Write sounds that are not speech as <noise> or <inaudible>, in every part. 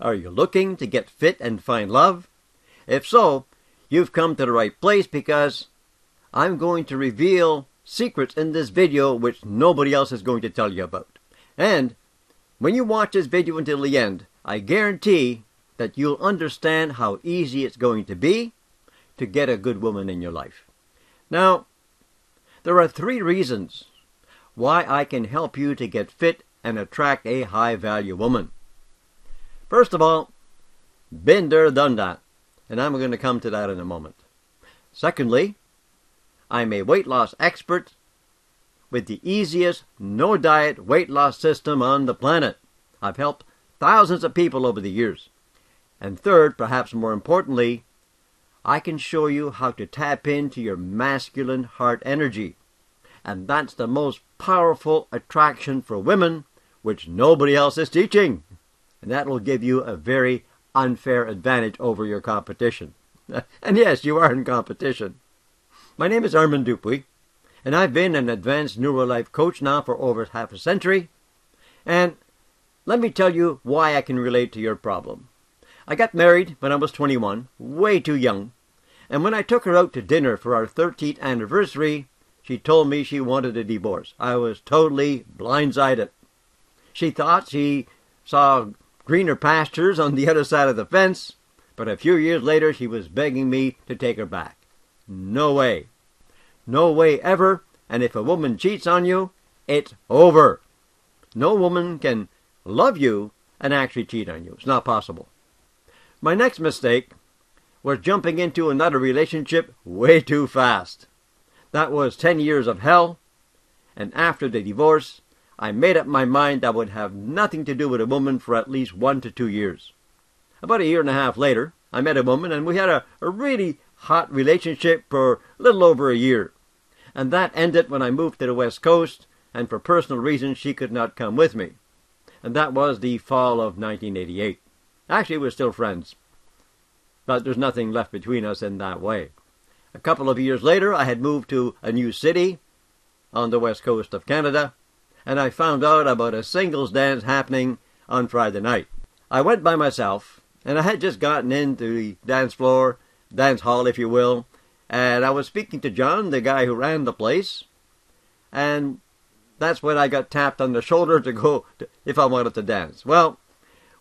Are you looking to get fit and find love? If so, you've come to the right place because I'm going to reveal secrets in this video which nobody else is going to tell you about. And when you watch this video until the end, I guarantee that you'll understand how easy it's going to be to get a good woman in your life. Now, there are three reasons why I can help you to get fit and attract a high value woman. First of all, been there, done that, and I'm going to come to that in a moment. Secondly, I'm a weight loss expert with the easiest no diet weight loss system on the planet. I've helped thousands of people over the years. And third, perhaps more importantly, I can show you how to tap into your masculine heart energy. And that's the most powerful attraction for women, which nobody else is teaching. And that will give you a very unfair advantage over your competition. <laughs> and yes, you are in competition. My name is Armand Dupuy, and I've been an advanced neurolife coach now for over half a century. And let me tell you why I can relate to your problem. I got married when I was 21, way too young, and when I took her out to dinner for our 13th anniversary, she told me she wanted a divorce. I was totally blindsided. She thought she saw greener pastures on the other side of the fence, but a few years later she was begging me to take her back. No way. No way ever, and if a woman cheats on you, it's over. No woman can love you and actually cheat on you. It's not possible. My next mistake was jumping into another relationship way too fast. That was 10 years of hell, and after the divorce, I made up my mind I would have nothing to do with a woman for at least one to two years. About a year and a half later, I met a woman and we had a, a really hot relationship for a little over a year. And that ended when I moved to the West Coast, and for personal reasons, she could not come with me. And that was the fall of 1988. Actually, we're still friends. But there's nothing left between us in that way. A couple of years later, I had moved to a new city on the west coast of Canada, and I found out about a singles dance happening on Friday night. I went by myself, and I had just gotten into the dance floor, dance hall, if you will, and I was speaking to John, the guy who ran the place, and that's when I got tapped on the shoulder to go to, if I wanted to dance. Well,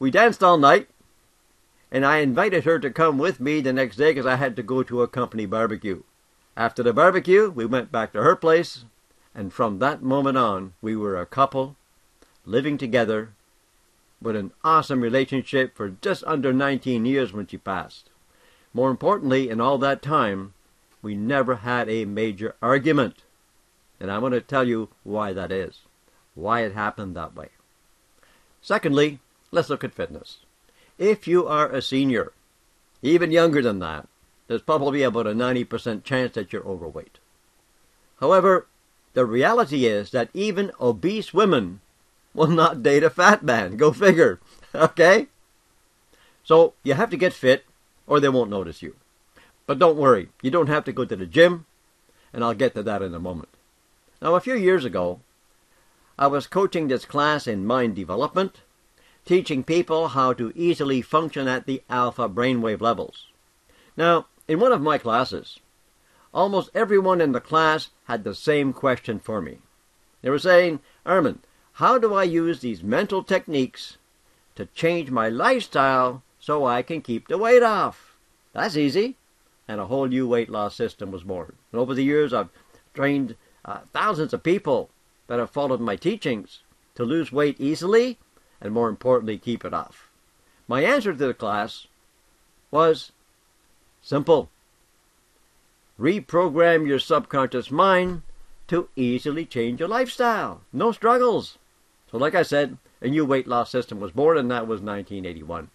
we danced all night, and I invited her to come with me the next day because I had to go to a company barbecue. After the barbecue, we went back to her place, and from that moment on, we were a couple living together with an awesome relationship for just under 19 years when she passed. More importantly, in all that time, we never had a major argument. And I want to tell you why that is, why it happened that way. Secondly, let's look at fitness. If you are a senior, even younger than that, there's probably about a 90% chance that you're overweight. However, the reality is that even obese women will not date a fat man. Go figure. <laughs> Okay? So you have to get fit or they won't notice you. But don't worry, you don't have to go to the gym, and I'll get to that in a moment. Now, a few years ago, I was coaching this class in mind development, teaching people how to easily function at the alpha brainwave levels. Now, in one of my classes, almost everyone in the class had the same question for me. They were saying, Armand, how do I use these mental techniques to change my lifestyle so I can keep the weight off? That's easy and a whole new weight loss system was born. And over the years, I've trained uh, thousands of people that have followed my teachings to lose weight easily and, more importantly, keep it off. My answer to the class was simple reprogram your subconscious mind to easily change your lifestyle. No struggles. So, like I said, a new weight loss system was born, and that was 1981.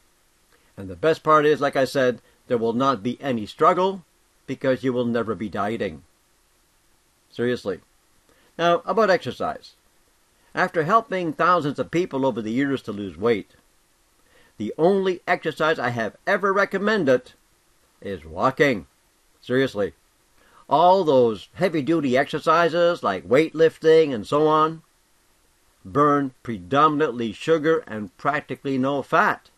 And the best part is, like I said, there will not be any struggle because you will never be dieting. Seriously. Now, about exercise. After helping thousands of people over the years to lose weight, the only exercise I have ever recommended is walking. Seriously. All those heavy duty exercises like weightlifting and so on burn predominantly sugar and practically no fat.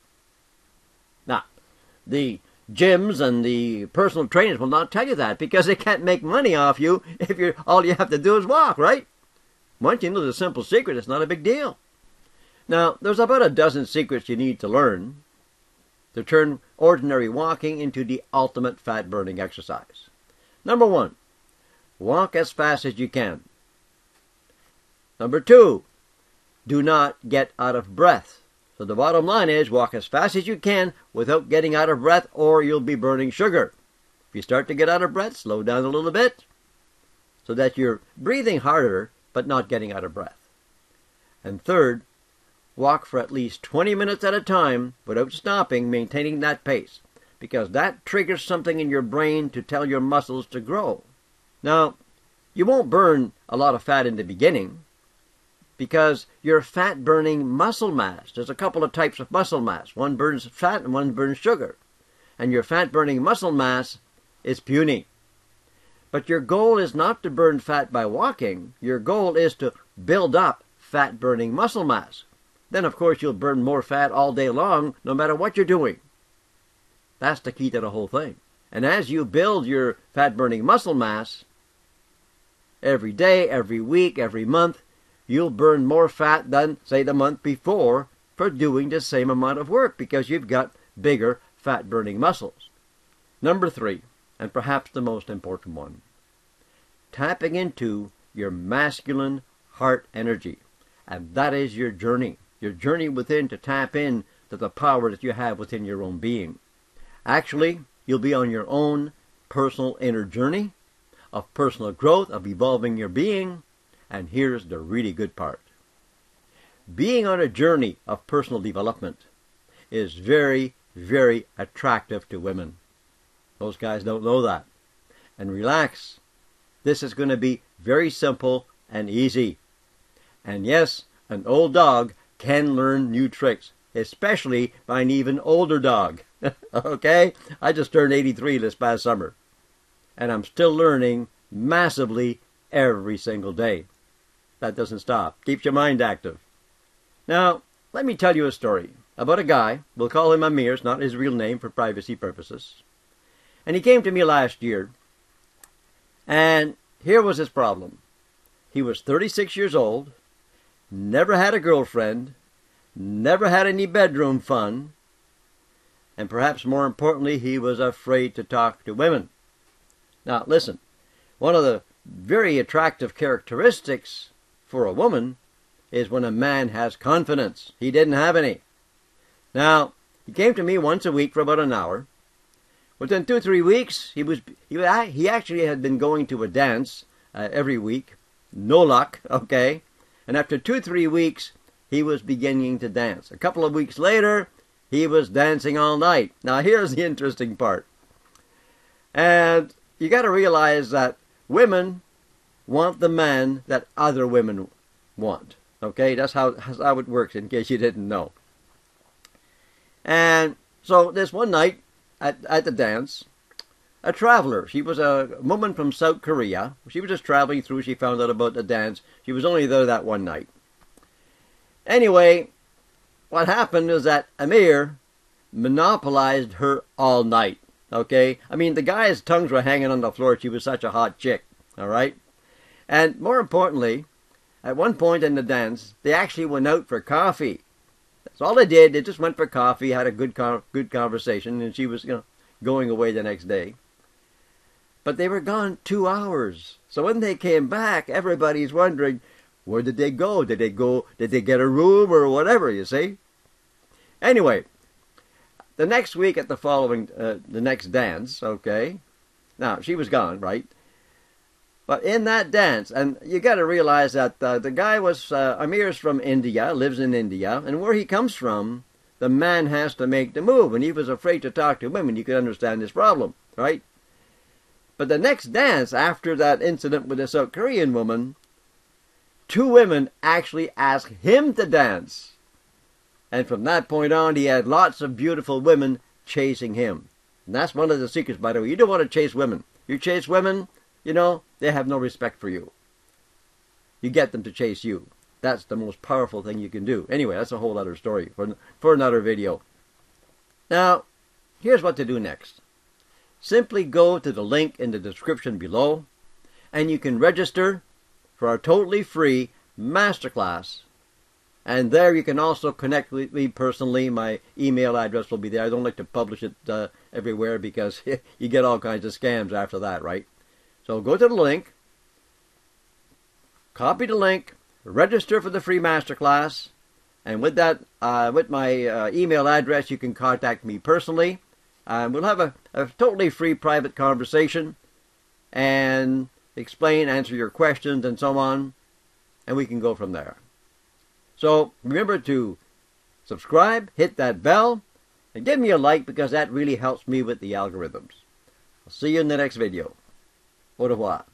Now, the gyms and the personal trainers will not tell you that because they can't make money off you if you're all you have to do is walk, right? Once you know the simple secret, it's not a big deal. Now, there's about a dozen secrets you need to learn to turn ordinary walking into the ultimate fat burning exercise. Number one, walk as fast as you can. Number two, do not get out of breath. So the bottom line is walk as fast as you can without getting out of breath or you'll be burning sugar. If you start to get out of breath, slow down a little bit so that you're breathing harder but not getting out of breath. And third, walk for at least 20 minutes at a time without stopping, maintaining that pace because that triggers something in your brain to tell your muscles to grow. Now, you won't burn a lot of fat in the beginning because you're fat burning muscle mass. There's a couple of types of muscle mass. One burns fat and one burns sugar. And your fat burning muscle mass is puny. But your goal is not to burn fat by walking. Your goal is to build up fat burning muscle mass. Then, of course, you'll burn more fat all day long, no matter what you're doing. That's the key to the whole thing. And as you build your fat burning muscle mass, every day, every week, every month, you'll burn more fat than, say, the month before for doing the same amount of work because you've got bigger fat burning muscles. Number three, and perhaps the most important one, tapping into your masculine heart energy. And that is your journey, your journey within to tap in to the power that you have within your own being. Actually, you'll be on your own personal inner journey of personal growth, of evolving your being, and here's the really good part. Being on a journey of personal development is very, very attractive to women. Those guys don't know that. And relax. This is going to be very simple and easy. And yes, an old dog can learn new tricks, especially by an even older dog. <laughs> okay? I just turned 83 this past summer. And I'm still learning massively every single day. That doesn't stop. Keeps your mind active. Now, let me tell you a story about a guy. We'll call him Amir. It's not his real name for privacy purposes. And he came to me last year. And here was his problem. He was 36 years old, never had a girlfriend, never had any bedroom fun, and perhaps more importantly, he was afraid to talk to women. Now, listen, one of the very attractive characteristics for a woman is when a man has confidence. He didn't have any. Now, he came to me once a week for about an hour. Within two three weeks, he was he, he actually had been going to a dance uh, every week. No luck, okay. And after two three weeks, he was beginning to dance. A couple of weeks later, he was dancing all night. Now, here's the interesting part. And you got to realize that women want the man that other women want. Okay, that's how, that's how it works, in case you didn't know. And so this one night at, at the dance, a traveler, she was a woman from South Korea. She was just traveling through, she found out about the dance. She was only there that one night. Anyway, what happened is that Amir monopolized her all night. Okay? I mean, the guy's tongues were hanging on the floor. She was such a hot chick. All right? And more importantly, at one point in the dance, they actually went out for coffee. That's all they did. They just went for coffee, had a good good conversation, and she was you know going away the next day. But they were gone two hours. So when they came back, everybody's wondering, where did they go? Did they go? Did they get a room or whatever? You see. Anyway, the next week at the following, uh, the next dance, okay. Now she was gone, right? But in that dance, and you got to realize that uh, the guy was uh, Amir's from India, lives in India, and where he comes from, the man has to make the move. And he was afraid to talk to women. You can understand this problem, right? But the next dance after that incident with the South Korean woman, two women actually asked him to dance. And from that point on, he had lots of beautiful women chasing him. And that's one of the secrets, by the way. You don't want to chase women. You chase women, you know, they have no respect for you. You get them to chase you. That's the most powerful thing you can do. Anyway, that's a whole other story for, for another video. Now, here's what to do next. Simply go to the link in the description below and you can register for a totally free masterclass. And there you can also connect with me personally. My email address will be there. I don't like to publish it uh, everywhere because <laughs> you get all kinds of scams after that, right? So go to the link, copy the link, register for the free masterclass, and with that, uh, with my uh, email address, you can contact me personally. And we'll have a, a totally free private conversation and explain, answer your questions, and so on. And we can go from there. So remember to subscribe, hit that bell, and give me a like because that really helps me with the algorithms. I'll see you in the next video. Au revoir.